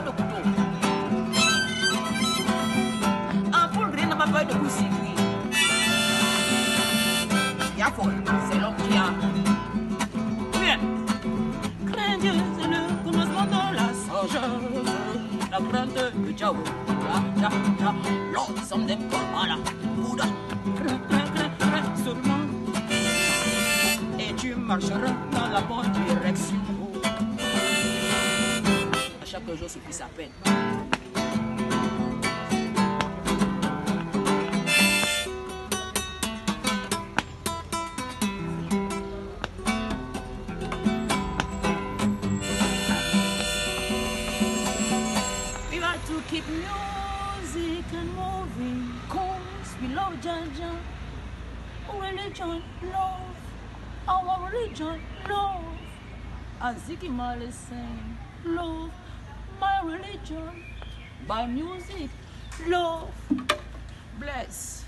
de couteau. Un poulgrin n'a pas peur de crucifix. Diafol, c'est l'homme qui a. Bien. Crains Dieu, c'est le commencement de la songe. La crainte de Jao. Ah, ah, ah. L'homme, somme des corps, voilà. Bouddha. Seulement. Et tu marcheras dans la bonne direction chaque jour suffit sa peine We want to keep music and moving Cause we love Jaja Religion, love Our religion, love. Marley sang Love, by music. Love, bless.